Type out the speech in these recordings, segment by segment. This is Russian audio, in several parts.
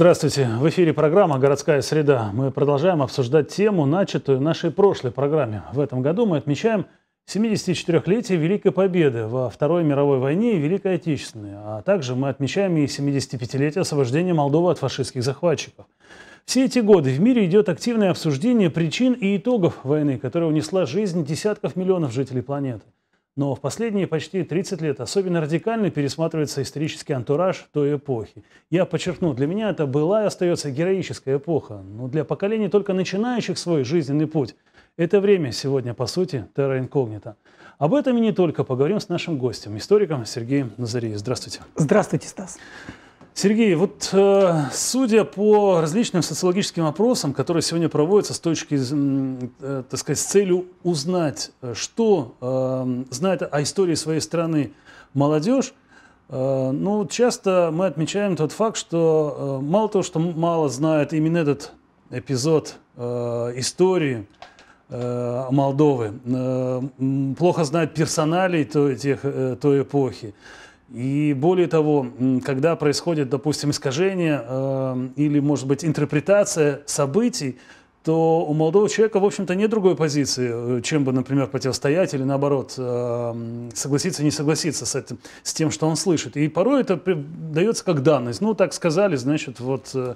Здравствуйте. В эфире программа «Городская среда». Мы продолжаем обсуждать тему, начатую нашей прошлой программе. В этом году мы отмечаем 74-летие Великой Победы во Второй мировой войне и Великой Отечественной, а также мы отмечаем и 75-летие освобождения Молдовы от фашистских захватчиков. Все эти годы в мире идет активное обсуждение причин и итогов войны, которая унесла жизнь десятков миллионов жителей планеты. Но в последние почти 30 лет особенно радикально пересматривается исторический антураж той эпохи. Я подчеркну, для меня это была и остается героическая эпоха, но для поколений только начинающих свой жизненный путь. Это время сегодня, по сути, терра инкогнита. Об этом и не только поговорим с нашим гостем, историком Сергеем Назареем. Здравствуйте. Здравствуйте, Стас. Сергей, вот э, судя по различным социологическим опросам, которые сегодня проводятся с точки, э, так сказать, с целью узнать, э, что э, знает о истории своей страны молодежь, э, ну, часто мы отмечаем тот факт, что э, мало того, что мало знает именно этот эпизод э, истории э, Молдовы, э, плохо знает персоналей той, тех, э, той эпохи, и более того, когда происходит, допустим, искажение э, или, может быть, интерпретация событий, то у молодого человека, в общем-то, нет другой позиции, э, чем бы, например, противостоять или, наоборот, э, согласиться, не согласиться с, этим, с тем, что он слышит. И порой это дается как данность. Ну, так сказали, значит, вот э,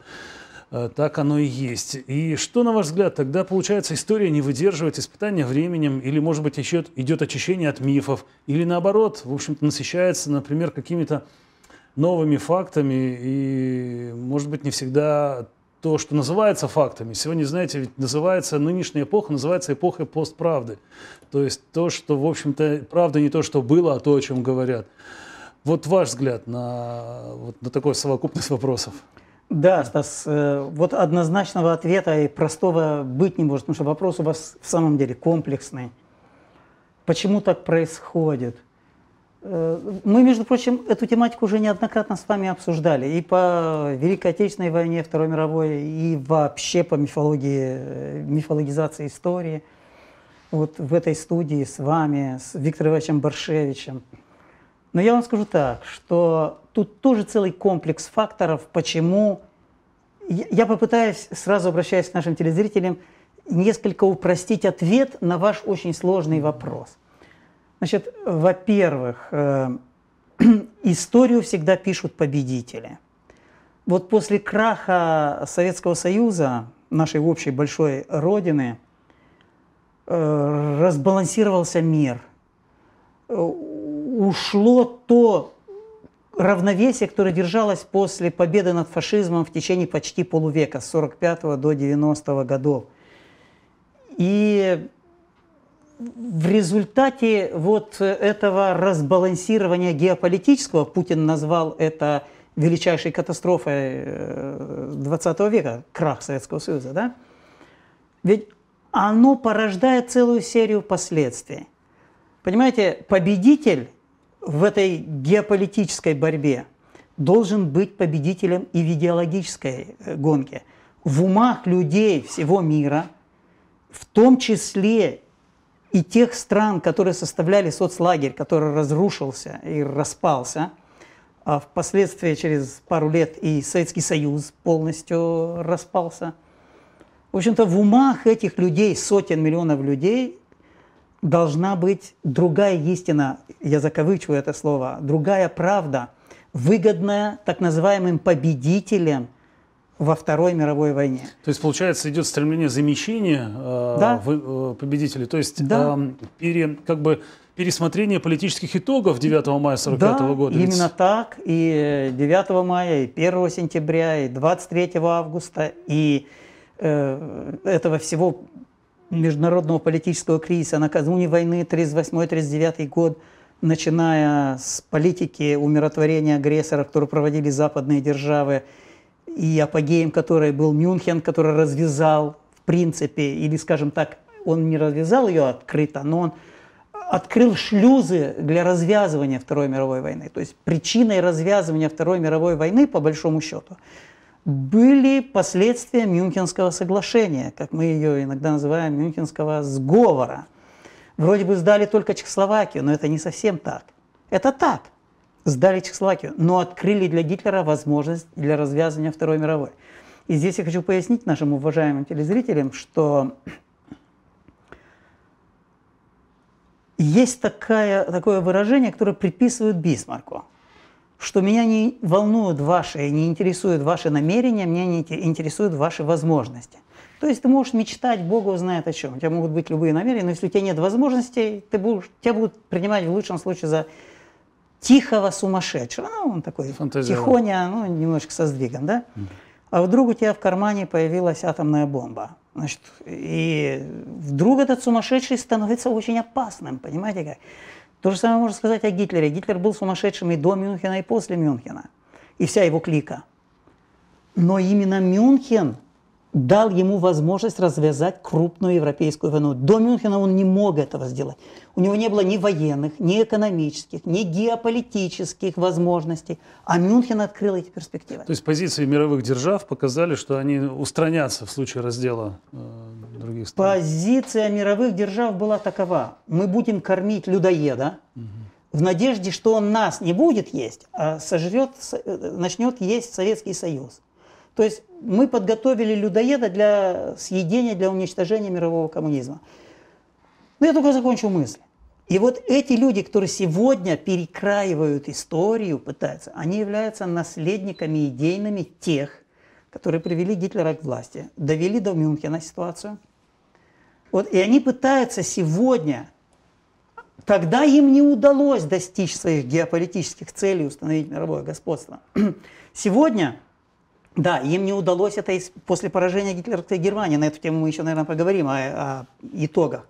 так оно и есть. И что, на ваш взгляд, тогда, получается, история не выдерживает испытания временем, или, может быть, еще идет очищение от мифов, или наоборот, в общем-то, насыщается, например, какими-то новыми фактами, и, может быть, не всегда то, что называется фактами. Сегодня, знаете, ведь называется, нынешняя эпоха называется эпохой постправды. То есть то, что, в общем-то, правда не то, что было, а то, о чем говорят. Вот ваш взгляд на, вот, на такую совокупность вопросов. Да, Стас, э, вот однозначного ответа и простого быть не может, потому что вопрос у вас в самом деле комплексный. Почему так происходит? Э, мы, между прочим, эту тематику уже неоднократно с вами обсуждали. И по Великой Отечественной войне, Второй мировой, и вообще по мифологии, э, мифологизации истории. Вот в этой студии с вами, с Виктором Ивановичем Баршевичем. Но я вам скажу так, что тут тоже целый комплекс факторов, почему... Я попытаюсь, сразу обращаясь к нашим телезрителям, несколько упростить ответ на ваш очень сложный вопрос. Значит, во-первых, э, историю всегда пишут победители. Вот после краха Советского Союза, нашей общей большой родины, э, разбалансировался мир. Э, ушло то равновесие, которое держалось после победы над фашизмом в течение почти полувека, с 45 до 90 годов. И в результате вот этого разбалансирования геополитического, Путин назвал это величайшей катастрофой 20 э, века, крах Советского Союза, да? Ведь оно порождает целую серию последствий. Понимаете, победитель в этой геополитической борьбе должен быть победителем и в идеологической э, гонке. В умах людей всего мира, в том числе и тех стран, которые составляли соцлагерь, который разрушился и распался, а впоследствии через пару лет и Советский Союз полностью распался. В общем-то, в умах этих людей, сотен миллионов людей, должна быть другая истина, я закавычиваю это слово, другая правда, выгодная так называемым победителям во Второй мировой войне. То есть, получается, идет стремление замещения э, да. э, победителей, то есть да. э, пере, как бы пересмотрение политических итогов 9 мая 1945 да, года. именно так. И 9 мая, и 1 сентября, и 23 августа, и э, этого всего международного политического кризиса накануне войны 1938-1939 год, начиная с политики умиротворения агрессоров, которые проводили западные державы, и апогеем которой был Мюнхен, который развязал, в принципе, или, скажем так, он не развязал ее открыто, но он открыл шлюзы для развязывания Второй мировой войны. То есть причиной развязывания Второй мировой войны, по большому счету, были последствия Мюнхенского соглашения, как мы ее иногда называем, Мюнхенского сговора. Вроде бы сдали только Чехословакию, но это не совсем так. Это так. сдали Чехословакию, но открыли для Гитлера возможность для развязывания Второй мировой. И здесь я хочу пояснить нашим уважаемым телезрителям, что есть такая, такое выражение, которое приписывают Бисмарку, что меня не волнуют ваши, не интересуют ваши намерения, меня не интересуют ваши возможности. То есть ты можешь мечтать, Богу знает о чем. У тебя могут быть любые намерения, но если у тебя нет возможностей, ты будешь, тебя будут принимать в лучшем случае за тихого сумасшедшего. Ну, он такой Фантазия. тихоня, ну, немножко со сдвигом, да? А вдруг у тебя в кармане появилась атомная бомба. Значит, и вдруг этот сумасшедший становится очень опасным, понимаете как? То же самое можно сказать о Гитлере. Гитлер был сумасшедшим и до Мюнхена, и после Мюнхена. И вся его клика. Но именно Мюнхен дал ему возможность развязать крупную европейскую войну. До Мюнхена он не мог этого сделать. У него не было ни военных, ни экономических, ни геополитических возможностей, а Мюнхен открыл эти перспективы. То есть позиции мировых держав показали, что они устранятся в случае раздела э, других стран? Позиция мировых держав была такова. Мы будем кормить людоеда, угу. в надежде, что он нас не будет есть, а сожрет, э, начнет есть Советский Союз. То есть мы подготовили людоеда для съедения, для уничтожения мирового коммунизма. Но я только закончу мысль. И вот эти люди, которые сегодня перекраивают историю, пытаются, они являются наследниками идейными тех, которые привели Гитлера к власти, довели до Мюнхена ситуацию. Вот, и они пытаются сегодня, тогда им не удалось достичь своих геополитических целей, установить мировое господство. Сегодня да, им не удалось это после поражения гитлеровской Германии. На эту тему мы еще, наверное, поговорим о, о итогах.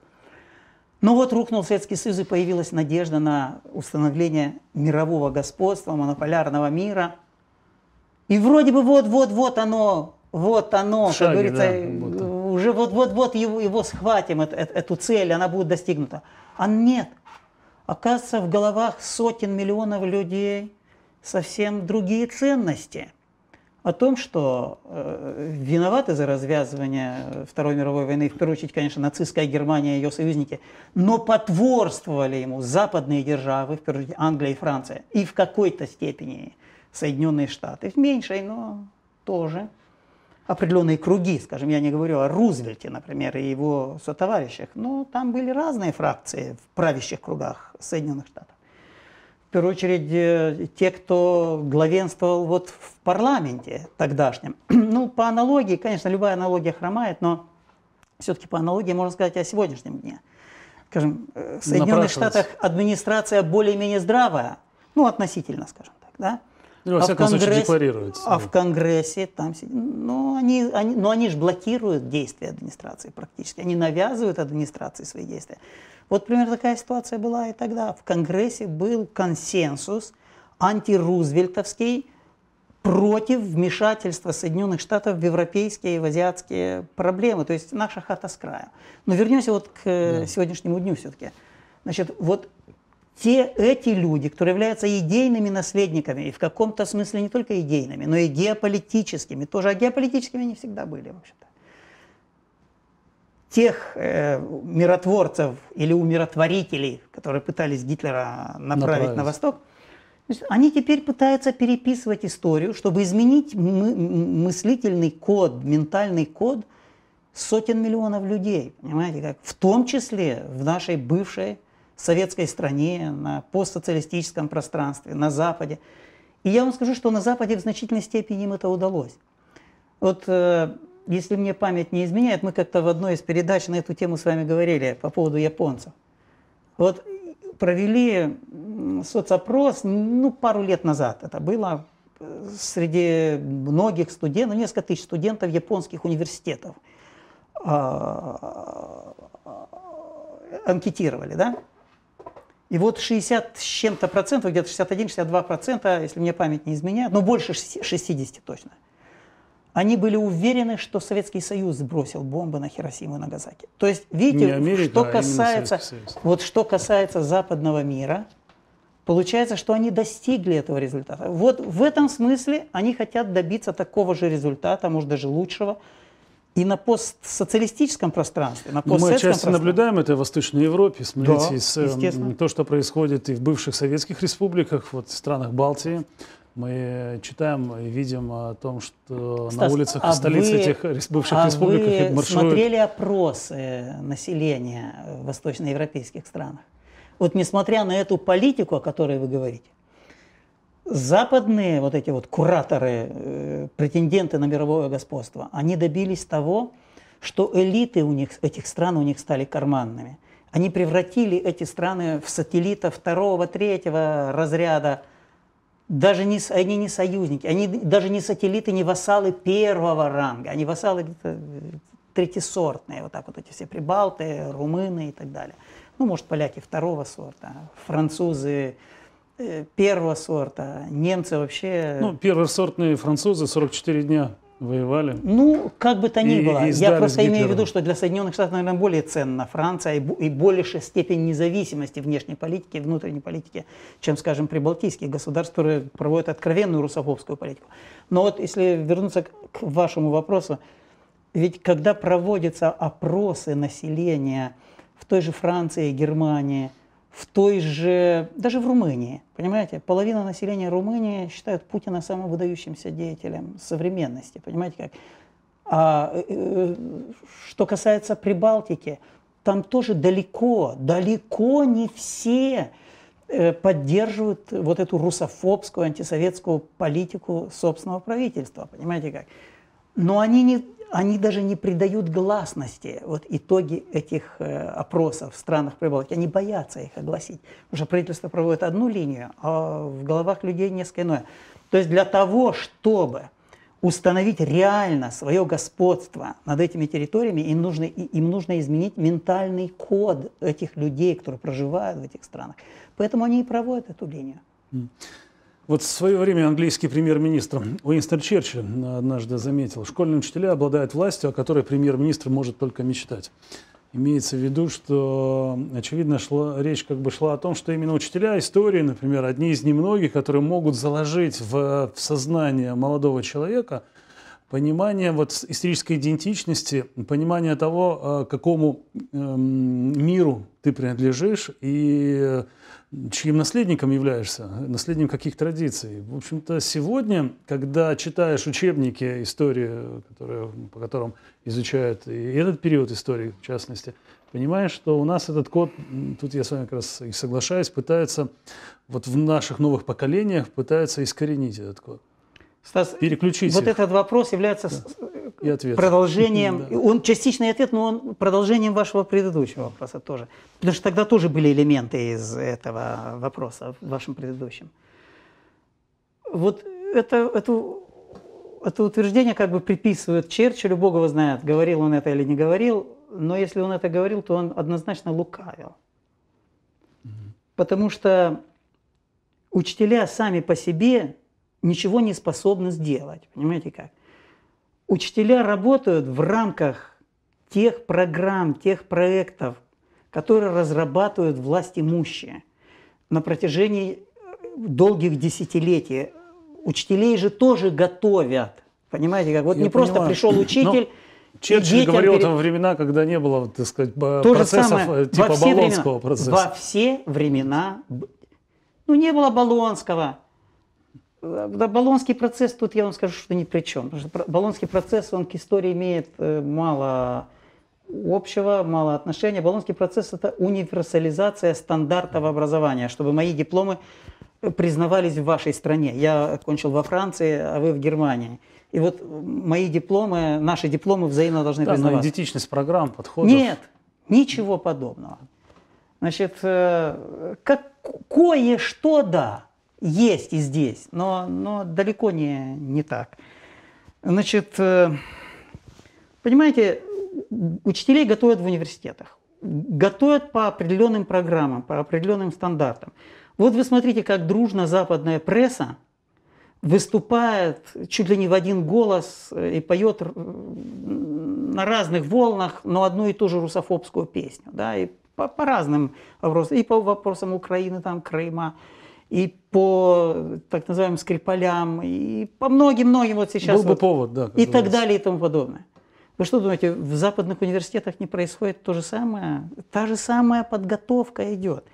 Но вот рухнул Советский Союз и появилась надежда на установление мирового господства, монополярного мира. И вроде бы вот-вот-вот оно, вот оно, шаге, как говорится, да, уже вот-вот-вот его, его схватим, эту, эту цель, она будет достигнута. А нет. Оказывается, в головах сотен миллионов людей совсем другие ценности – о том, что э, виноваты за развязывание Второй мировой войны, в первую очередь, конечно, нацистская Германия и ее союзники, но потворствовали ему западные державы, в первую очередь Англия и Франция, и в какой-то степени Соединенные Штаты, в меньшей, но тоже определенные круги, скажем, я не говорю о Рузвельте, например, и его сотоварищах, но там были разные фракции в правящих кругах Соединенных Штатов первую очередь э, те, кто главенствовал вот в парламенте тогдашнем. Ну, по аналогии, конечно, любая аналогия хромает, но все-таки по аналогии можно сказать о сегодняшнем дне. Скажем, э, в Соединенных Штатах администрация более-менее здравая, ну, относительно, скажем так, да? Ну, во а всяком случае, декларируется. А в Конгрессе там ну, они, они, ну, они же блокируют действия администрации практически. Они навязывают администрации свои действия. Вот примерно такая ситуация была и тогда. В Конгрессе был консенсус антирузвельтовский против вмешательства Соединенных Штатов в европейские и в азиатские проблемы. То есть наша хата с краю. Но вернемся вот к да. сегодняшнему дню все-таки. Значит, вот те, эти люди, которые являются идейными наследниками, и в каком-то смысле не только идейными, но и геополитическими, тоже, а геополитическими они всегда были, в общем-то тех э, миротворцев или умиротворителей, которые пытались Гитлера направить, направить. на восток, они теперь пытаются переписывать историю, чтобы изменить мы, мыслительный код, ментальный код сотен миллионов людей, понимаете, как в том числе в нашей бывшей советской стране, на постсоциалистическом пространстве, на Западе. И я вам скажу, что на Западе в значительной степени им это удалось. Вот э, если мне память не изменяет, мы как-то в одной из передач на эту тему с вами говорили по поводу японцев. Вот провели соцопрос, ну, пару лет назад это было, среди многих студентов, несколько тысяч студентов японских университетов а, анкетировали, да? И вот 60 с чем-то процентов, где-то 61-62 процента, если мне память не изменяет, но больше 60 точно – они были уверены, что Советский Союз сбросил бомбы на Хиросиму и Нагасаки. То есть, видите, Америка, что, а касается, вот что касается западного мира, получается, что они достигли этого результата. Вот в этом смысле они хотят добиться такого же результата, может даже лучшего, и на постсоциалистическом пространстве, на Мы часто наблюдаем это в Восточной Европе. Смотрите, Да, с, э, естественно. то, что происходит и в бывших советских республиках, вот в странах Балтии. Мы читаем и видим о том, что на Стас, улицах а столиц вы- этих бывших а республик вы маршируют. смотрели опросы населения в восточноевропейских странах? Вот несмотря на эту политику, о которой вы говорите, западные вот эти вот кураторы, э, претенденты на мировое господство, они добились того, что элиты у них, этих стран у них стали карманными. Они превратили эти страны в сателлитов второго, третьего разряда. Даже не, они не союзники, они даже не сателлиты, не вассалы первого ранга, они вассалы э, третьесортные, вот так вот эти все прибалты, румыны и так далее. Ну, может, поляки второго сорта, французы первого сорта, немцы вообще... Ну, первосортные французы 44 дня воевали. Ну, как бы то ни И- было, и я сдались просто имею в виду, что для Соединенных Штатов, наверное, более ценна Франция и, и большая степень независимости внешней политики и внутренней политики, чем, скажем, прибалтийские государства, которые проводят откровенную русофобскую политику. Но вот если вернуться к, к вашему вопросу, ведь когда проводятся опросы населения в той же Франции, Германии, в той же, даже в Румынии, понимаете, половина населения Румынии считает Путина самым выдающимся деятелем современности, понимаете как? А э, э, что касается Прибалтики, там тоже далеко, далеко не все э, поддерживают вот эту русофобскую, антисоветскую политику собственного правительства, понимаете как? Но они, не, они даже не придают гласности вот итоги этих э, опросов в странах Прибалтики. Они боятся их огласить. Потому что правительство проводит одну линию, а в головах людей несколько иное. То есть для того, чтобы установить реально свое господство над этими территориями, им нужно, им нужно изменить ментальный код этих людей, которые проживают в этих странах. Поэтому они и проводят эту линию. Вот в свое время английский премьер-министр Уинстон Черчилль однажды заметил, школьные учителя обладают властью, о которой премьер-министр может только мечтать. Имеется в виду, что, очевидно, шла, речь как бы шла о том, что именно учителя истории, например, одни из немногих, которые могут заложить в, в сознание молодого человека понимание вот исторической идентичности, понимание того, э, какому эм, миру ты принадлежишь и э, чьим наследником являешься, наследником каких традиций. В общем-то, сегодня, когда читаешь учебники истории, которые, по которым изучают и этот период истории, в частности, понимаешь, что у нас этот код, тут я с вами как раз и соглашаюсь, пытается вот в наших новых поколениях пытается искоренить этот код, Стас, переключить вот их этот вопрос является с- и ответ. продолжением, Да. он частичный ответ, но он продолжением вашего предыдущего вопроса тоже. Потому что тогда тоже были элементы из этого вопроса в вашем предыдущем. Вот это, это, это утверждение как бы приписывают Черчиллю, Бог его знает, говорил он это или не говорил, но если он это говорил, то он однозначно лукавил. Потому что учителя сами по себе ничего не способны сделать. Понимаете как? Учителя работают в рамках тех программ, тех проектов, которые разрабатывают власть имущие на протяжении э, долгих десятилетий. Учителей же тоже готовят. Понимаете как? Вот Я не просто понимаю. пришел Но учитель. и Черчилль говорил пере- это во времена, когда не было, так сказать, то процессов самое э, типа Болонского времена. процесса. Во все времена. Ну, не было Болонского. Болонский процесс, тут я вам скажу, что ни при чем. Потому что Болонский процесс, он к истории имеет э, мало общего, мало отношения. Болонский процесс – это универсализация стандартов образования, чтобы мои дипломы признавались в вашей стране. Я окончил во Франции, а вы в Германии. И вот мои дипломы, наши дипломы взаимно должны Да, признаваться. идентичность программ, подходов. Нет, ничего подобного. Значит, э, как кое-что, да, есть и здесь, но, но далеко не, не так. Значит, э, понимаете, учителей готовят в университетах, готовят по определенным программам, по определенным стандартам. Вот вы смотрите, как дружно западная пресса выступает чуть ли не в один голос э, и поет р- на разных волнах, но одну и ту же русофобскую песню. Да, и по, по разным вопросам. И по вопросам Украины, там, Крыма, и по так называемым Скрипалям, и по многим-многим вот сейчас. Был бы вот, повод, да. и так далее и тому подобное. Вы что думаете, в западных университетах не происходит то же самое? Та же самая подготовка идет.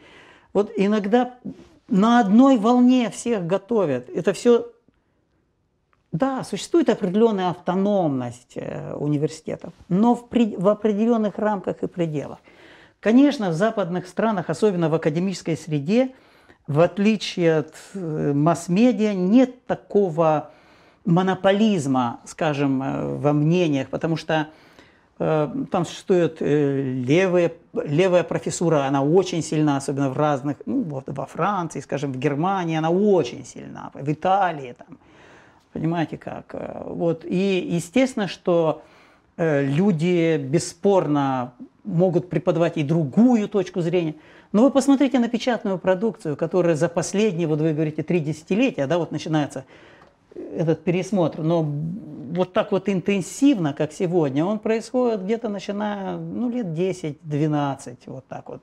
Вот иногда на одной волне всех готовят. Это все да, существует определенная автономность э, университетов, но в, при, в определенных рамках и пределах. Конечно, в западных странах, особенно в академической среде, в отличие от э, масс-медиа, нет такого монополизма, скажем, э, во мнениях, потому что э, там существует э, левая, левая профессура, она очень сильна, особенно в разных, ну, вот во Франции, скажем, в Германии она очень сильна, в Италии там, Понимаете как? Э, вот. И естественно, что э, люди бесспорно могут преподавать и другую точку зрения. Но вы посмотрите на печатную продукцию, которая за последние, вот вы говорите, три десятилетия, да, вот начинается этот пересмотр, но вот так вот интенсивно, как сегодня, он происходит где-то начиная, ну, лет 10-12, вот так вот,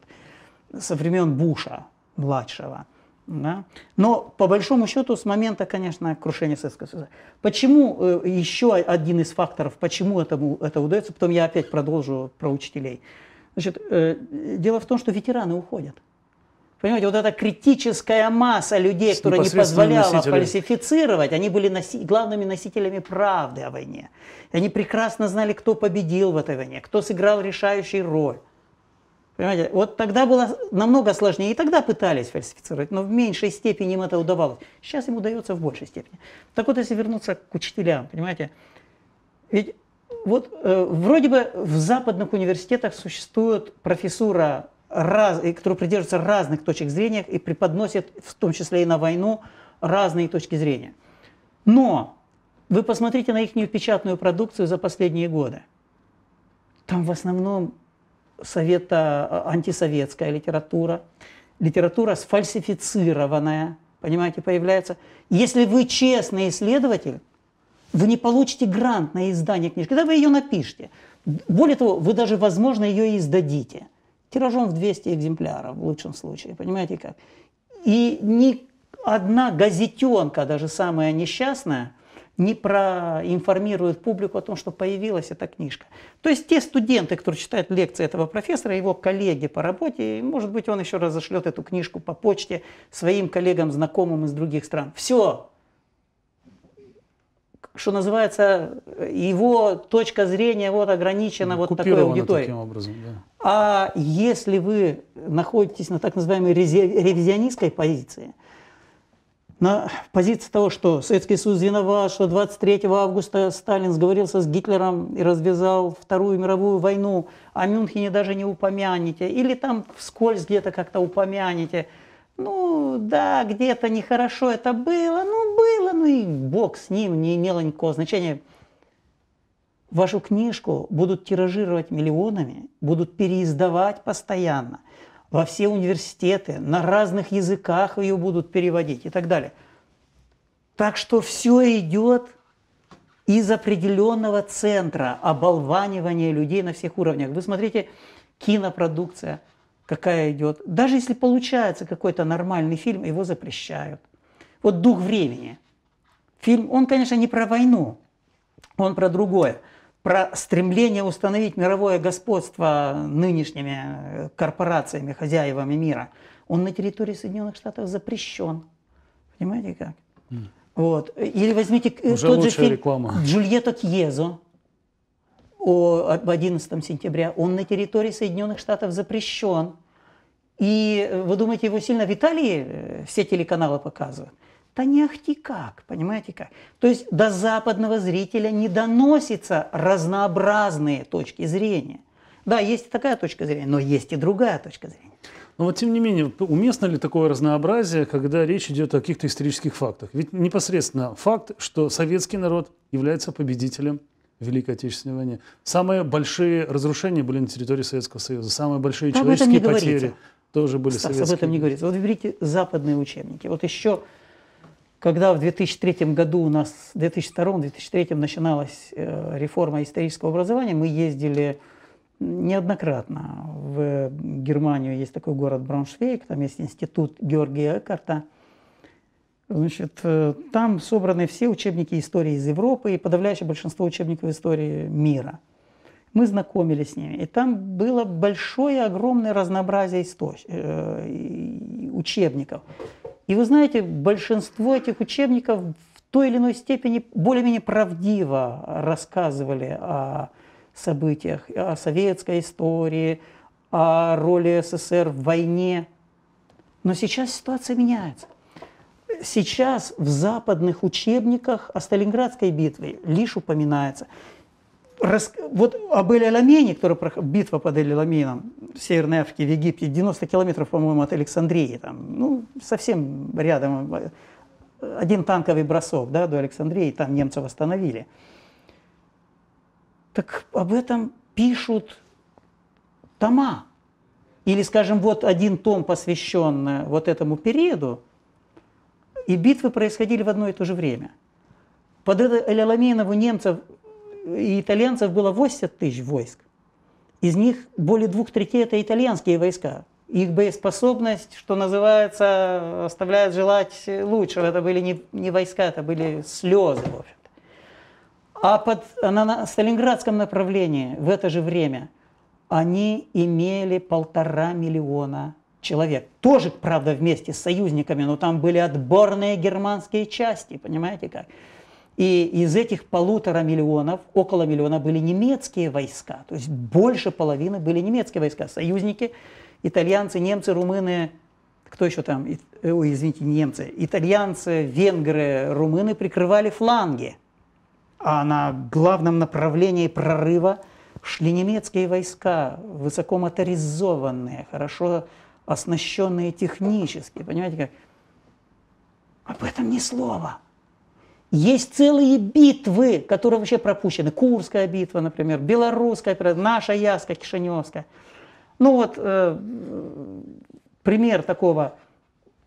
со времен Буша младшего. Да? Но по большому счету с момента, конечно, крушения Советского Союза. Почему, э, еще один из факторов, почему этому, это удается, потом я опять продолжу про учителей. Значит, э, дело в том, что ветераны уходят. Понимаете, вот эта критическая масса людей, которая не позволяла носителей. фальсифицировать, они были носи главными носителями правды о войне. И они прекрасно знали, кто победил в этой войне, кто сыграл решающую роль. Понимаете, вот тогда было намного сложнее. И тогда пытались фальсифицировать, но в меньшей степени им это удавалось. Сейчас им удается в большей степени. Так вот, если вернуться к учителям, понимаете, ведь вот э, вроде бы в западных университетах существует профессура, раз, которая придерживается разных точек зрения и преподносит, в том числе и на войну, разные точки зрения. Но вы посмотрите на их печатную продукцию за последние годы. Там в основном совета, а, антисоветская литература, литература сфальсифицированная, понимаете, появляется. Если вы честный исследователь, вы не получите грант на издание книжки, когда вы ее напишете. Более того, вы даже, возможно, ее и издадите. Тиражом в 200 экземпляров в лучшем случае, понимаете как. И ни одна газетенка, даже самая несчастная, не проинформирует публику о том, что появилась эта книжка. То есть те студенты, которые читают лекции этого профессора, его коллеги по работе, может быть, он еще разошлет эту книжку по почте своим коллегам, знакомым из других стран. Все. Что называется, его точка зрения вот ограничена вот такой аудиторией. Таким образом, да. А если вы находитесь на так называемой ревизионистской позиции – на позиции того, что Советский Союз виноват, что 23 августа Сталин сговорился с Гитлером и развязал Вторую мировую войну, о Мюнхене даже не упомянете, или там вскользь где-то как-то упомянете. Ну да, где-то нехорошо это было, ну было, ну и бог с ним, не имело никакого значения. Вашу книжку будут тиражировать миллионами, будут переиздавать постоянно во все университеты, на разных языках ее будут переводить и так далее. Так что все идет из определенного центра оболванивания людей на всех уровнях. Вы смотрите, кинопродукция какая идет. Даже если получается какой-то нормальный фильм, его запрещают. Вот «Дух времени». Фильм, он, конечно, не про войну, он про другое про стремление установить мировое господство нынешними э, корпорациями, хозяевами мира, он на территории Соединенных Штатов запрещен. Понимаете как? Mm. Вот. Или возьмите э, Уже тот же фильм реклама. Джульетта Кьезо о, об 11 сентября. Он на территории Соединенных Штатов запрещен. И э, вы думаете, его сильно в Италии все телеканалы показывают? Да не ахти как, понимаете как? То есть до западного зрителя не доносятся разнообразные точки зрения. Да, есть и такая точка зрения, но есть и другая точка зрения. Но вот тем не менее, уместно ли такое разнообразие, когда речь идет о каких-то исторических фактах? Ведь непосредственно факт, что советский народ является победителем в Великой Отечественной войне. Самые большие разрушения были на территории Советского Союза, самые большие Там человеческие потери говорится. тоже были Стас, советские. об этом не говорится. Вот берите западные учебники. Вот еще когда в 2003 году у нас, в 2002-2003 начиналась э, реформа исторического образования, мы ездили неоднократно в Германию. Есть такой город Брауншвейг, там есть институт Георгия Экарта. Значит, э, там собраны все учебники истории из Европы и подавляющее большинство учебников истории мира. мы знакомились с ними, и там было большое, огромное разнообразие источ... э, учебников. И вы знаете, большинство этих учебников в той или иной степени более-менее правдиво рассказывали о событиях, о советской истории, о роли СССР в войне. Но сейчас ситуация меняется. Сейчас в западных учебниках о Сталинградской битве лишь упоминается. Рас... Вот об Эль-Аламене, которая битва под Эль-Аламеном в Северной Африке, в Египте, 90 километров, по-моему, от Александрии, там, ну, совсем рядом, один танковый бросок да, до Александрии, там немцев остановили. Так об этом пишут тома. Или, скажем, вот один том, посвященный вот этому периоду, и битвы происходили в одно и то же время. Под Эль-Аламейном у немцев и итальянцев было 80 тысяч войск. Из них более двух третей это итальянские войска. Их боеспособность, что называется, оставляет желать лучшего. Это были не, не войска, это были слезы, в общем-то. А под, на, на Сталинградском направлении в это же время они имели полтора миллиона человек. Тоже, правда, вместе с союзниками, но там были отборные германские части, понимаете как? И из этих полутора миллионов, около миллиона были немецкие войска. То есть больше половины были немецкие войска. Союзники, итальянцы, немцы, румыны, кто еще там, ой, извините, немцы, итальянцы, венгры, румыны прикрывали фланги. А на главном направлении прорыва шли немецкие войска, высоко моторизованные, хорошо оснащенные технически. Понимаете как? Об этом ни слова. Есть целые битвы, которые вообще пропущены. Курская битва, например, Белорусская, наша Яска, Кишиневская. Ну вот, э, пример такого,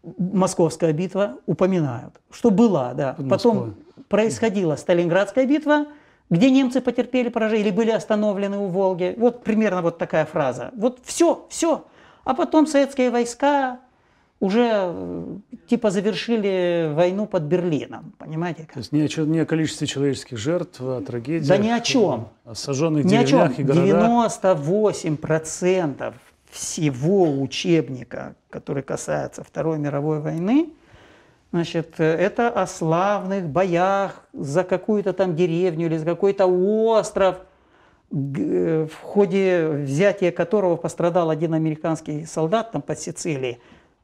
Московская битва упоминают, что была, да. Под Потом Москвой. происходила Сталинградская битва, где немцы потерпели поражение или были остановлены у Волги. Вот примерно вот такая фраза. Вот все, все. А потом советские войска уже э, типа завершили войну под Берлином, понимаете? Как? То есть ни о, не о количестве человеческих жертв, о трагедиях. Да ни о чем. О сожженных ни деревнях о чем. и городах. 98% всего учебника, который касается Второй мировой войны, значит, это о славных боях за какую-то там деревню или за какой-то остров – Э, в ходе взятия которого пострадал один американский солдат там под Сицилией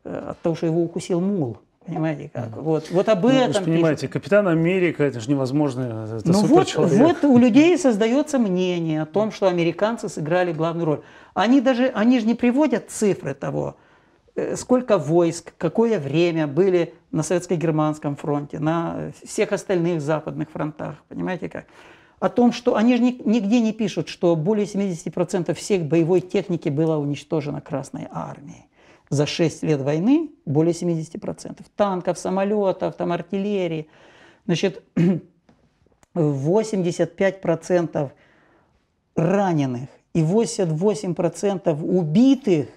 от того, что его укусил мул. Понимаете, как? Вот, вот об ну, этом. Вы же понимаете, пишут. капитан Америка, это же невозможно. Это ну вот, вот у людей создается мнение о том, что американцы сыграли главную роль. Они даже, они же не приводят цифры того, э, сколько войск, какое время были на советско-германском фронте, на всех остальных западных фронтах. Понимаете как? о том, что они же нигде не пишут, что более 70% всех боевой техники было уничтожено Красной Армией. За 6 лет войны более 70%. Танков, самолетов, там артиллерии. Значит, 85% раненых и 88% убитых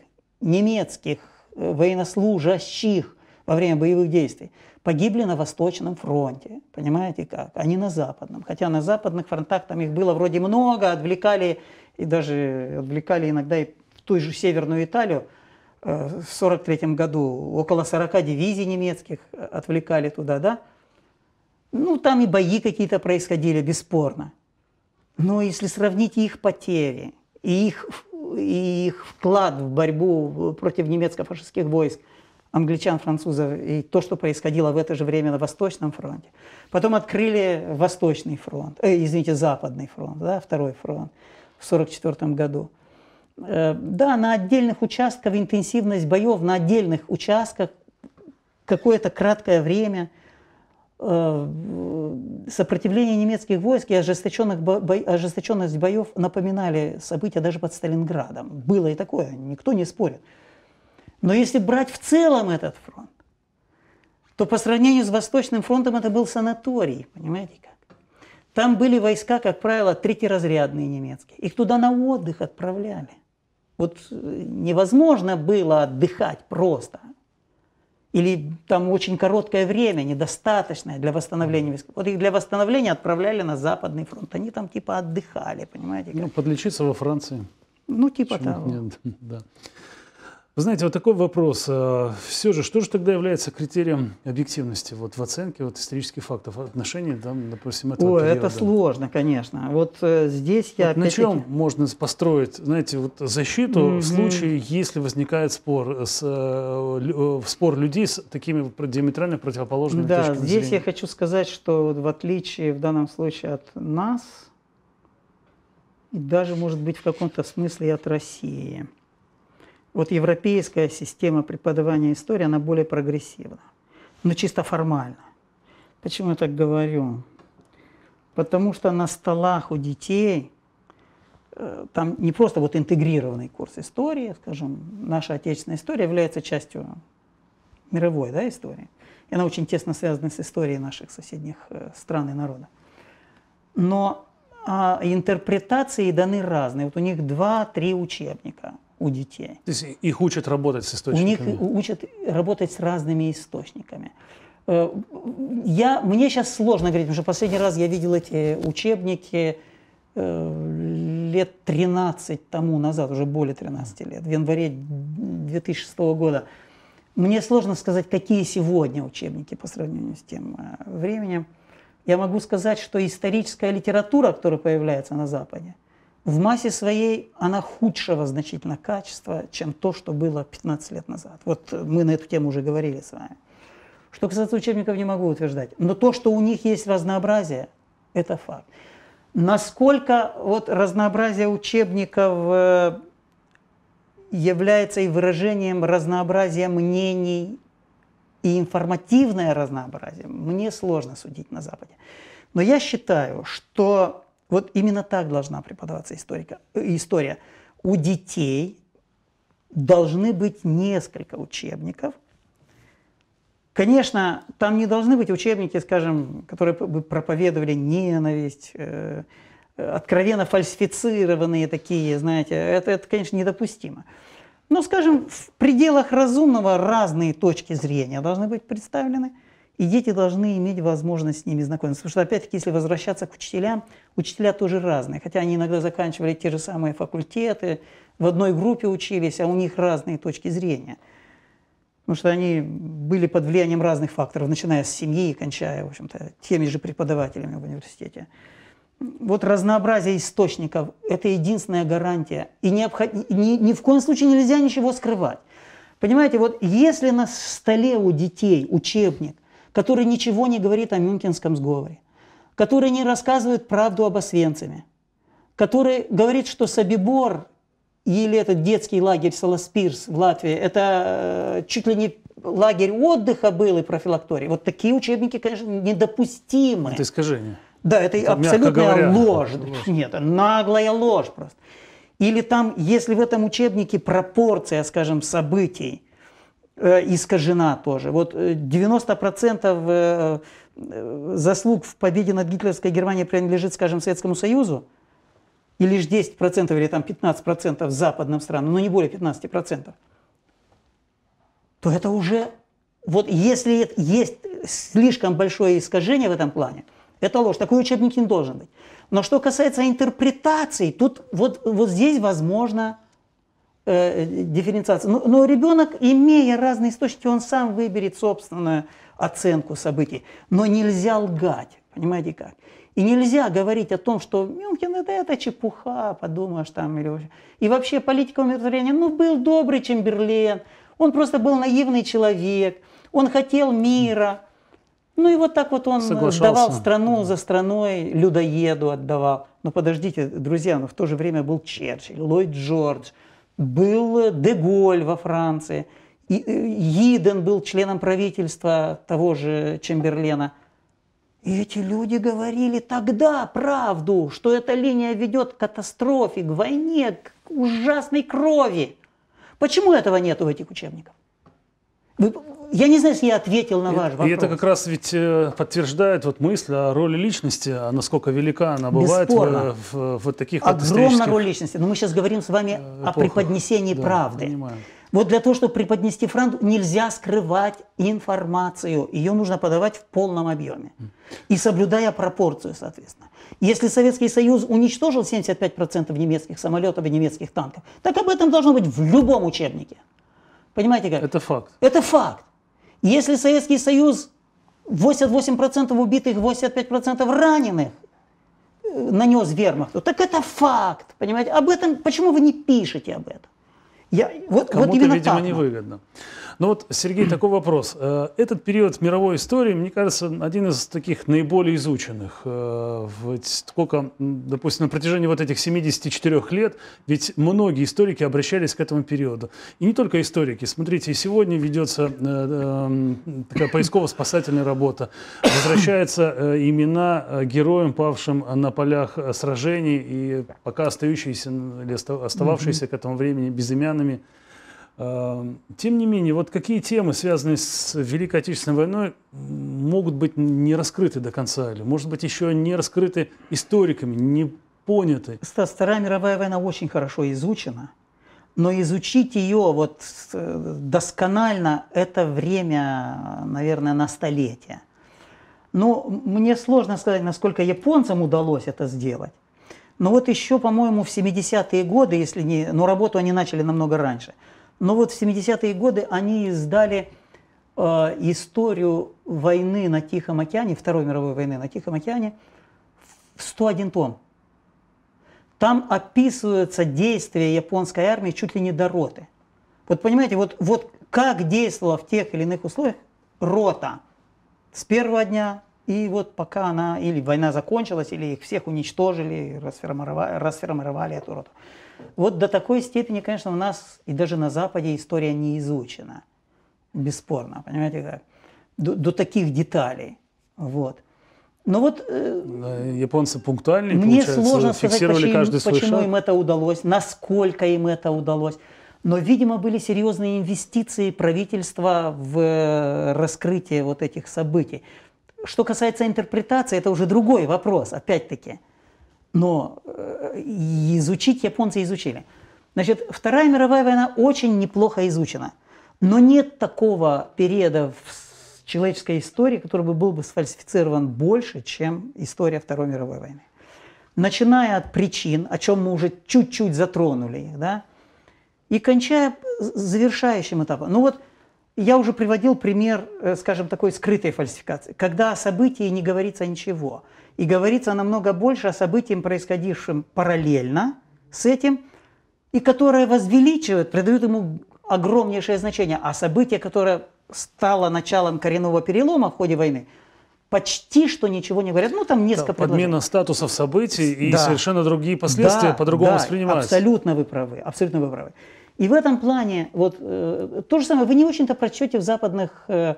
немецких э, военнослужащих во время боевых действий погибли на Восточном фронте, понимаете как, а не на Западном. Хотя на западных фронтах там их было вроде много, отвлекали и даже отвлекали иногда и в ту же Северную Италию. Э, в 1943 году около 40 дивизий немецких отвлекали туда, да. Ну, там и бои какие-то происходили, бесспорно. Но если сравнить их потери и их, и их вклад в борьбу против немецко-фашистских войск – англичан, французов и то, что происходило в это же время на Восточном фронте. Потом открыли Восточный фронт, э, извините, Западный фронт, да, Второй фронт в 1944 году. Э, да, на отдельных участках интенсивность боев, на отдельных участках какое-то краткое время э, сопротивление немецких войск и ожесточенных бо, ожесточенность боев напоминали события даже под Сталинградом. Было и такое, никто не спорит. Но если брать в целом этот фронт, то по сравнению с Восточным фронтом это был санаторий, понимаете как? Там были войска, как правило, третьеразрядные немецкие. Их туда на отдых отправляли. Вот э, невозможно было отдыхать просто. или там очень короткое время, недостаточное для восстановления войск. Вот их для восстановления отправляли на Западный фронт. Они там типа отдыхали, понимаете? Как? Ну, подлечиться во Франции. Ну, типа Почему того. Нет? Да. Вы знаете, вот такой вопрос. А, Все же, что же тогда является критерием объективности вот, в оценке вот, исторических фактов отношений, там, допустим, этого О, периода? это сложно, конечно. Вот э, здесь я вот На чем можно построить, знаете, вот защиту mm-hmm. в случае, если возникает спор, с, э, спор людей с такими диаметрально противоположными да, точками здесь зрения? я хочу сказать, что в отличие в данном случае от нас, и даже, может быть, в каком-то смысле и от России – вот европейская система преподавания истории, она более прогрессивна, но чисто формально. Почему я так говорю? Потому что на столах у детей э, там не просто вот интегрированный курс истории, скажем, наша отечественная история является частью мировой да, истории. И она очень тесно связана с историей наших соседних э, стран и народа. Но а, интерпретации даны разные. Вот у них два-три учебника – у детей. То есть их учат работать с источниками? У них учат работать с разными источниками. Э, я, мне сейчас сложно говорить, потому что последний раз я видел эти учебники э, лет 13 тому назад, уже более 13 лет, в январе 2006 года. Мне сложно сказать, какие сегодня учебники по сравнению с тем э, временем. Я могу сказать, что историческая литература, которая появляется на Западе, в массе своей она худшего значительно качества, чем то, что было 15 лет назад. Вот мы на эту тему уже говорили с вами. Что касается учебников, не могу утверждать. Но то, что у них есть разнообразие, это факт. Насколько вот разнообразие учебников э, является и выражением разнообразия мнений и информативное разнообразие, мне сложно судить на Западе. Но я считаю, что вот именно так должна преподаваться историка, э, история. У детей должны быть несколько учебников. Конечно, там не должны быть учебники, скажем, которые бы проповедовали ненависть, э, откровенно фальсифицированные такие, знаете, это, это, конечно, недопустимо. Но, скажем, в пределах разумного разные точки зрения должны быть представлены – и дети должны иметь возможность с ними знакомиться. Потому что, опять-таки, если возвращаться к учителям, учителя тоже разные. Хотя они иногда заканчивали те же самые факультеты, в одной группе учились, а у них разные точки зрения. Потому что они были под влиянием разных факторов, начиная с семьи и кончая, в общем-то, теми же преподавателями в университете. Вот разнообразие источников – это единственная гарантия. И необход... ни, ни в коем случае нельзя ничего скрывать. Понимаете, вот если на столе у детей учебник – который ничего не говорит о Мюнхенском сговоре, который не рассказывает правду об Освенциме, который говорит, что Собибор или этот детский лагерь Саласпирс в Латвии, это э, чуть ли не лагерь отдыха был и профилакторий. Вот такие учебники, конечно, недопустимы. Это искажение. Да, это, это абсолютная ложь. ложь. Нет, наглая ложь просто. Или там, если в этом учебнике пропорция, скажем, событий искажена тоже. Вот 90% э, э, заслуг в победе над гитлеровской Германией принадлежит, скажем, Советскому Союзу, и лишь 10% или там 15% западным странам, но не более 15%, то это уже, вот если есть слишком большое искажение в этом плане, это ложь. Такой учебник не должен быть. Но что касается интерпретаций, тут вот, вот здесь возможно э, дифференциация. Но, но ребенок, имея разные источники, он сам выберет собственную оценку событий. Но нельзя лгать, понимаете как? И нельзя говорить о том, что Мюнхен это, это чепуха, подумаешь там. Или... И вообще политика умиротворения, ну был добрый Чемберлен, он просто был наивный человек, он хотел мира. Ну и вот так вот он давал страну за страной, людоеду отдавал. Но подождите, друзья, но в то же время был Черчилль, Ллойд Джордж, был Деголь во Франции, и Йиден был членом правительства того же Чемберлена. И эти люди говорили тогда правду, что эта линия ведет к катастрофе, к войне, к ужасной крови. Почему этого нет в этих учебниках? Вы, я не знаю, если я ответил на ваш и, вопрос. И это как раз ведь э, подтверждает вот мысль о роли личности, а насколько велика она бывает в, в, в таких Огромная вот роль личности. Но мы сейчас говорим с вами эпохах. о преподнесении да, правды. Понимаю. Вот для того, чтобы преподнести фронту, нельзя скрывать информацию. Ее нужно подавать в полном объеме. И соблюдая пропорцию, соответственно. Если Советский Союз уничтожил 75% немецких самолетов и немецких танков, так об этом должно быть в любом учебнике. Понимаете как? Это факт. Это факт. Если Советский Союз 88% убитых, 85% раненых э, нанес вермахту, так это факт. Понимаете? Об этом, почему вы не пишете об этом? Я, вот, Кому-то, вот именно видимо, так, невыгодно. Но вот, Сергей, такой вопрос. Э, этот период мировой истории, мне кажется, один из таких наиболее изученных. Э, сколько, допустим, на протяжении вот этих 74 лет, ведь многие историки обращались к этому периоду. И не только историки. Смотрите, сегодня ведется э, такая поисково-спасательная работа. Возвращаются имена героям, павшим на полях сражений и пока остающиеся или остававшиеся к этому времени безымянными Эм, тем не менее, вот какие темы, связанные с Великой Отечественной войной, могут быть не раскрыты до конца, или, может быть, еще не раскрыты историками, не поняты? Стас, Вторая мировая война очень хорошо изучена, но изучить ее вот э, досконально – это время, наверное, на столетие. Но мне сложно сказать, насколько японцам удалось это сделать. Но вот еще, по-моему, в 70-е годы, если не, но работу они начали намного раньше – но вот в 70-е годы они издали э, историю войны на Тихом океане, Второй мировой войны на Тихом океане, в 101 том. Там описываются действия японской армии чуть ли не до роты. Вот понимаете, вот, вот как действовала в тех или иных условиях рота с первого дня и вот пока она, или война закончилась, или их всех уничтожили, расформировали, расформировали эту роту. Вот до такой степени, конечно, у нас и даже на Западе история не изучена. Бесспорно, понимаете как? До, до таких деталей. Вот. Но вот э, японцы пунктуальные, мне сложно сказать, почему, каждый свой почему шаг. им это удалось, насколько им это удалось. Но, видимо, были серьезные инвестиции правительства в э, раскрытие вот этих событий. Что касается интерпретации, это уже другой вопрос, опять-таки. Но э, изучить японцы изучили. Значит, Вторая мировая война очень неплохо изучена. Но нет такого периода в человеческой истории, который бы был бы сфальсифицирован больше, чем история Второй мировой войны. Начиная от причин, о чем мы уже чуть-чуть затронули да, и кончая завершающим этапом. Ну вот я уже приводил пример, э, скажем, такой скрытой фальсификации, когда о событии не говорится ничего – и говорится намного больше о событиях, происходившем параллельно с этим, и которое возвеличивает, придает ему огромнейшее значение. А событие, которое стало началом коренного перелома в ходе войны, почти что ничего не говорят. Ну, там несколько да, Подмена статусов событий и да. совершенно другие последствия да, по-другому да, воспринимаются. Абсолютно вы правы, абсолютно вы правы. И в этом плане, вот э, то же самое, вы не очень-то прочтете в западных э,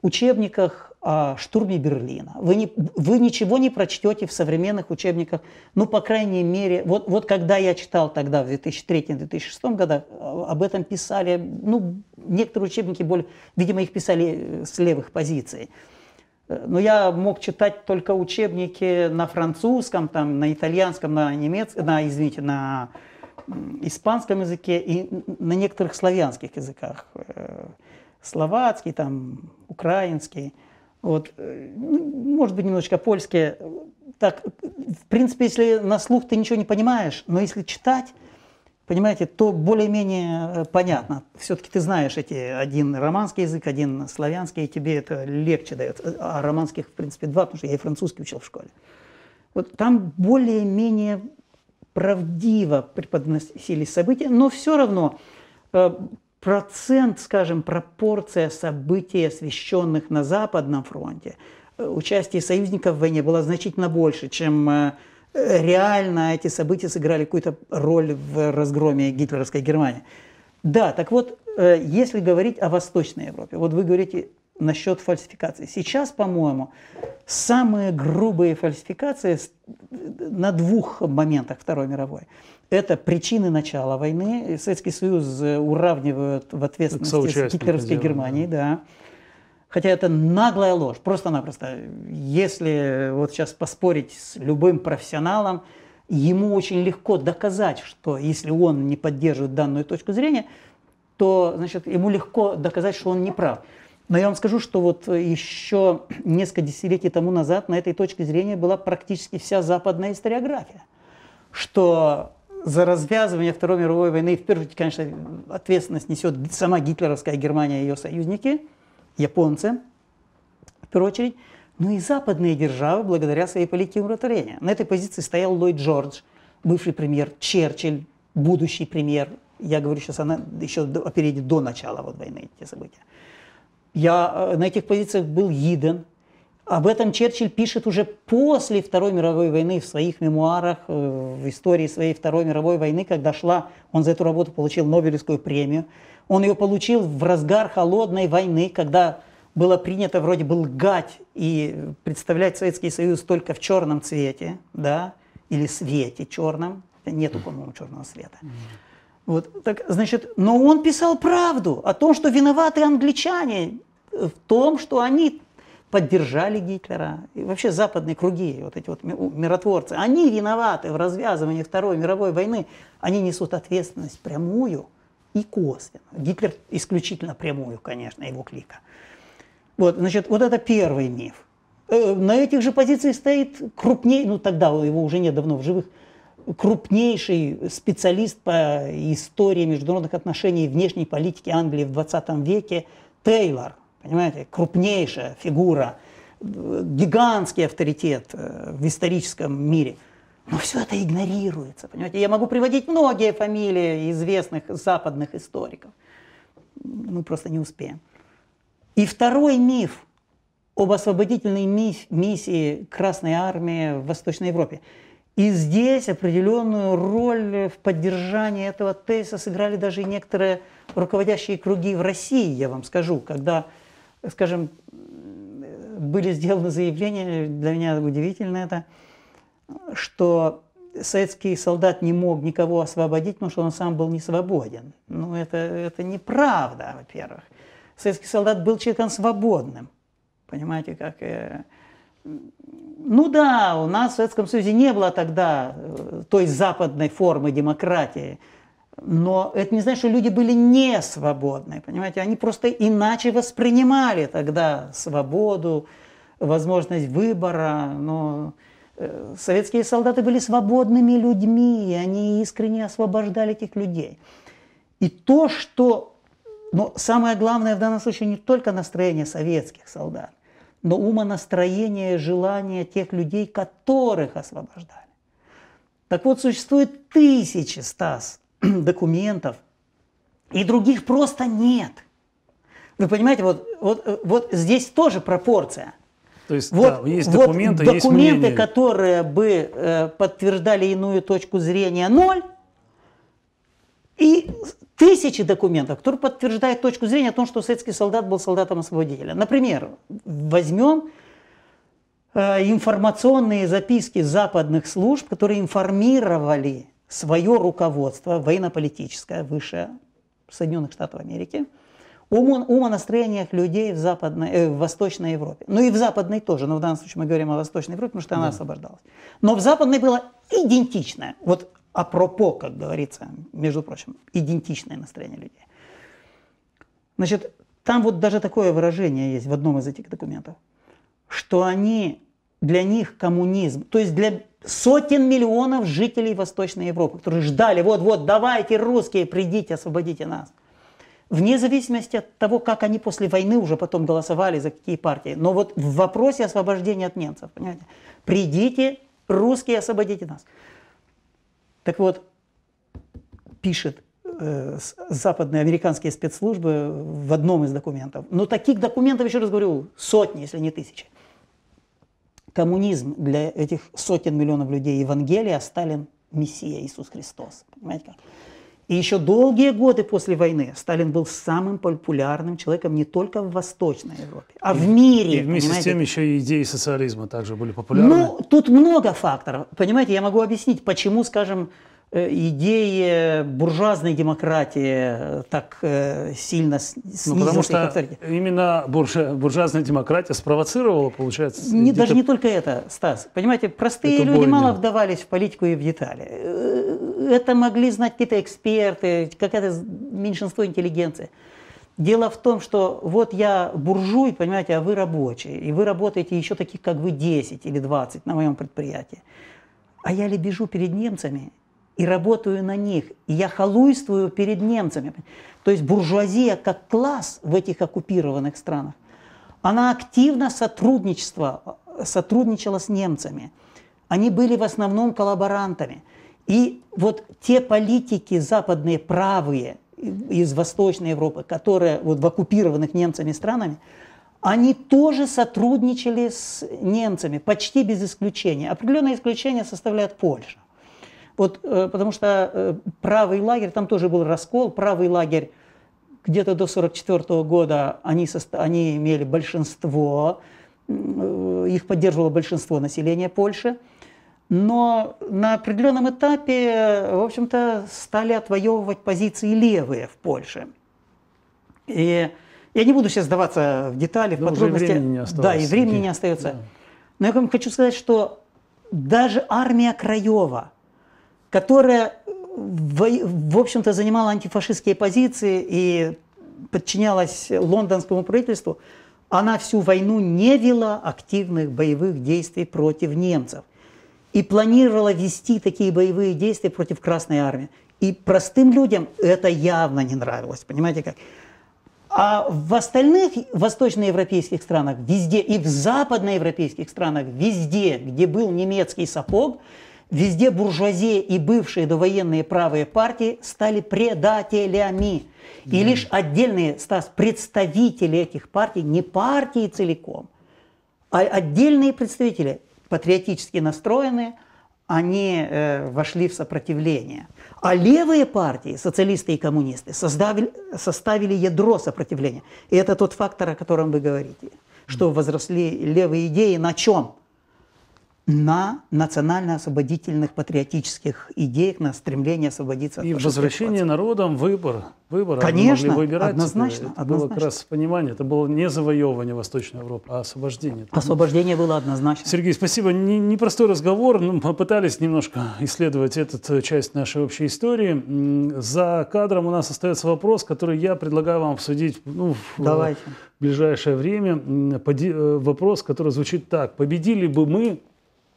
учебниках о штурме Берлина. Вы, не, вы ничего не прочтете в современных учебниках, ну, по крайней мере, вот, вот когда я читал тогда, в 2003-2006 годах, об этом писали, ну, некоторые учебники, более, видимо, их писали э, с левых позиций. Но я мог читать только учебники на французском, там, на итальянском, на немецком, на, извините, на испанском языке и на некоторых славянских языках. Э, словацкий, там, украинский, вот, э, ну, может быть, немножечко польский. Так, в принципе, если на слух ты ничего не понимаешь, но если читать, понимаете, то более-менее э, понятно. Все-таки ты знаешь эти один романский язык, один славянский, и тебе это легче дает. А романских, в принципе, два, потому что я и французский учил в школе. Вот там более-менее правдиво преподносились события, но все равно э, процент, скажем, пропорция событий, освещенных на Западном фронте, э, участие союзников в войне было значительно больше, чем э, реально эти события сыграли какую-то роль в разгроме гитлеровской Германии. Да, так вот, если говорить о Восточной Европе, вот вы говорите насчет фальсификации. Сейчас, по-моему, самые грубые фальсификации на двух моментах Второй мировой это причины начала войны. Советский Союз уравнивают в ответственности с гитлеровской Германией, да. Хотя это наглая ложь, просто-напросто. Если вот сейчас поспорить с любым профессионалом, ему очень легко доказать, что если он не поддерживает данную точку зрения, то значит, ему легко доказать, что он не прав. Но я вам скажу, что вот еще несколько десятилетий тому назад на этой точке зрения была практически вся западная историография. Что за развязывание Второй мировой войны, в первую очередь, конечно, ответственность несет сама гитлеровская Германия и ее союзники, японцы, в первую очередь, но и западные державы благодаря своей политике умиротворения. На этой позиции стоял Ллойд Джордж, бывший премьер, Черчилль, будущий премьер. Я говорю сейчас она еще о периоде до начала вот войны, эти события. Я э, на этих позициях был Йиден. Об этом Черчилль пишет уже после Второй мировой войны в своих мемуарах, э, в истории своей Второй мировой войны, когда шла, он за эту работу получил Нобелевскую премию. Он ее получил в разгар холодной войны, когда было принято вроде бы лгать и представлять Советский Союз только в черном цвете, да, или свете черном. Нету, по-моему, черного света. Вот, так, значит, но он писал правду о том, что виноваты англичане в том, что они поддержали Гитлера. И вообще западные круги, вот эти вот миротворцы, они виноваты в развязывании Второй мировой войны. Они несут ответственность прямую и косвенно. Гитлер исключительно прямую, конечно, его клика. Вот, значит, вот это первый миф. Э, на этих же позициях стоит крупнее, ну тогда его уже нет давно в живых, крупнейший специалист по истории международных отношений и внешней политики Англии в 20 веке Тейлор, понимаете, крупнейшая фигура, гигантский авторитет э, в историческом мире. Но все это игнорируется, понимаете. Я могу приводить многие фамилии известных западных историков. Мы просто не успеем. И второй миф об освободительной миссии Красной Армии в Восточной Европе – и здесь определенную роль в поддержании этого тезиса сыграли даже некоторые руководящие круги в России, я вам скажу, когда, скажем, были сделаны заявления, для меня удивительно это, что советский солдат не мог никого освободить, потому что он сам был не свободен. Ну, это, это неправда, во-первых. Советский солдат был человеком свободным. Понимаете, как... Ну да, у нас в Советском Союзе не было тогда э, той западной формы демократии, но это не значит, что люди были не свободны, понимаете, они просто иначе воспринимали тогда свободу, возможность выбора, но э, советские солдаты были свободными людьми, и они искренне освобождали этих людей. И то, что, но самое главное в данном случае не только настроение советских солдат, но умонастроение, желание тех людей, которых освобождали. Так вот, существует тысячи, Стас, документов, и других просто нет. Вы понимаете, вот, вот, вот здесь тоже пропорция. То есть, вот, да, есть документы, вот есть документы, мнение. которые бы э, подтверждали иную точку зрения, ноль. И тысячи документов, которые подтверждают точку зрения о том, что советский солдат был солдатом-освободителя. Например, возьмем э, информационные записки западных служб, которые информировали свое руководство военно-политическое высшее Соединенных Штатов Америки о умонастроениях людей в, западной, э, в Восточной Европе. Ну и в Западной тоже, но в данном случае мы говорим о Восточной Европе, потому что она да. освобождалась. Но в Западной было идентичное. Вот апропо, как говорится, между прочим, идентичное настроение людей. Значит, там вот даже такое выражение есть в одном из этих документов, что они, для них коммунизм, то есть для сотен миллионов жителей Восточной Европы, которые ждали, вот-вот, давайте, русские, придите, освободите нас. Вне зависимости от того, как они после войны уже потом голосовали, за какие партии. Но вот в вопросе освобождения от немцев, понимаете, придите, русские, освободите нас. Так вот, пишет э, западные американские спецслужбы в одном из документов. Но таких документов, еще раз говорю, сотни, если не тысячи. Коммунизм для этих сотен миллионов людей Евангелия, а Сталин – Мессия Иисус Христос. Понимаете как? И еще долгие годы после войны Сталин был самым популярным человеком не только в Восточной Европе, а в мире. И вместе понимаете? с тем еще и идеи социализма также были популярны. Ну, тут много факторов. Понимаете, я могу объяснить, почему, скажем, Э, идеи буржуазной демократии э, так э, сильно снизилась. Ну, потому что авторитет. именно буржу, буржуазная демократия спровоцировала, получается... Не, даже не только это, Стас. Понимаете, простые люди бойню. мало вдавались в политику и в детали. Это могли знать какие-то эксперты, какое-то меньшинство интеллигенции. Дело в том, что вот я буржуй, понимаете, а вы рабочий, и вы работаете еще таких, как вы, 10 или 20 на моем предприятии. А я лебежу перед немцами и работаю на них, и я халуйствую перед немцами. То есть буржуазия как класс в этих оккупированных странах, она активно сотрудничала, сотрудничала с немцами. Они были в основном коллаборантами. И вот те политики западные правые, из Восточной Европы, которые вот в оккупированных немцами странами, они тоже сотрудничали с немцами, почти без исключения. Определенное исключение составляет Польша. Вот, э, потому что э, правый лагерь, там тоже был раскол, правый лагерь где-то до 1944 года они, они имели большинство, э, их поддерживало большинство населения Польши но на определенном этапе, в общем-то, стали отвоевывать позиции левые в Польше. И я не буду сейчас сдаваться в детали, в Но подробности. Уже времени не осталось. Да, и времени не остается. Да. Но я вам хочу сказать, что даже армия Краева, которая, в, в общем-то, занимала антифашистские позиции и подчинялась лондонскому правительству, она всю войну не вела активных боевых действий против немцев и планировала вести такие боевые действия против Красной Армии. И простым людям это явно не нравилось, понимаете как? А в остальных восточноевропейских странах, везде, и в западноевропейских странах, везде, где был немецкий сапог, везде буржуазия и бывшие довоенные правые партии стали предателями. И mm. лишь отдельные, Стас, представители этих партий, не партии целиком, а отдельные представители патриотически настроенные, они э, вошли в сопротивление. А левые партии, социалисты и коммунисты, создавили, составили ядро сопротивления. И это тот фактор, о котором вы говорите, что возросли левые идеи на чем? На национально-освободительных патриотических идеях, на стремление освободиться от И возвращение народом выбор. Выбор. Конечно, могли выбирать однозначно. Это однозначно. было как раз понимание, это было не завоевывание Восточной Европы, а освобождение. Освобождение было однозначно. Сергей, спасибо. Непростой не разговор. Мы попытались немножко исследовать эту часть нашей общей истории. За кадром у нас остается вопрос, который я предлагаю вам обсудить ну, Давайте. в ближайшее время. Э, вопрос, который звучит так. Победили бы мы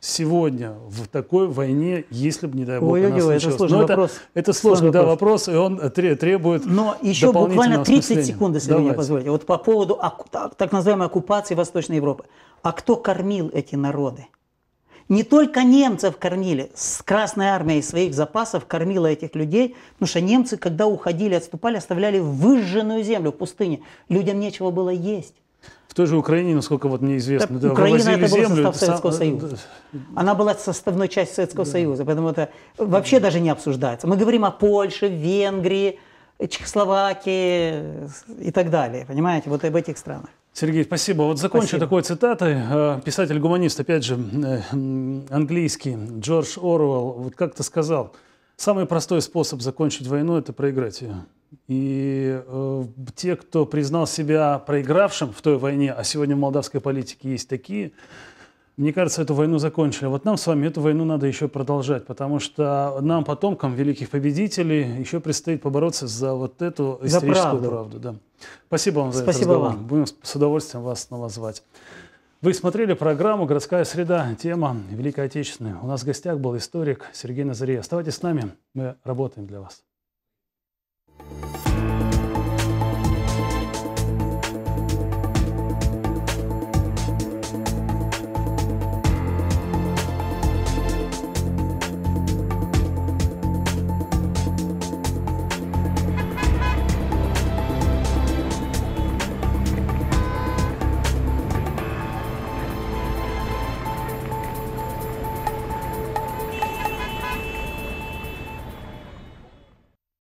сегодня в такой войне, если бы, не дай бог, Ой, она случилась. Это сложный Но вопрос. Это, это сложный, сложный да, вопрос. и он требует Но еще буквально 30 секунд, если вы мне позволите. Вот по поводу так, так называемой оккупации Восточной Европы. А кто кормил эти народы? Не только немцев кормили, с Красной Армией своих запасов кормила этих людей, потому что немцы, когда уходили, отступали, оставляли выжженную землю в пустыне. Людям нечего было есть. В той же Украине, насколько вот мне известно, да, Украина это был землю, состав Советского сам... Союза. Она была составной частью Советского да. Союза, поэтому это вообще даже не обсуждается. Мы говорим о Польше, Венгрии, Чехословакии и так далее, понимаете, вот об этих странах. Сергей, спасибо. Вот закончу спасибо. такой цитатой. Э, писатель-гуманист, опять же, э, английский, Джордж Оруэлл, вот как-то сказал, самый простой способ закончить войну – это проиграть ее. И э, те, кто признал себя проигравшим в той войне, а сегодня в молдавской политике есть такие, мне кажется, эту войну закончили. Вот нам с вами эту войну надо еще продолжать, потому что нам, потомкам великих победителей, еще предстоит побороться за вот эту историческую за правду. правду да. Спасибо вам за Спасибо этот разговор. Вам. Будем с удовольствием вас снова звать. Вы смотрели программу «Городская среда». Тема Великой Отечественной. У нас в гостях был историк Сергей Назарей. Оставайтесь с нами, мы работаем для вас. Thank you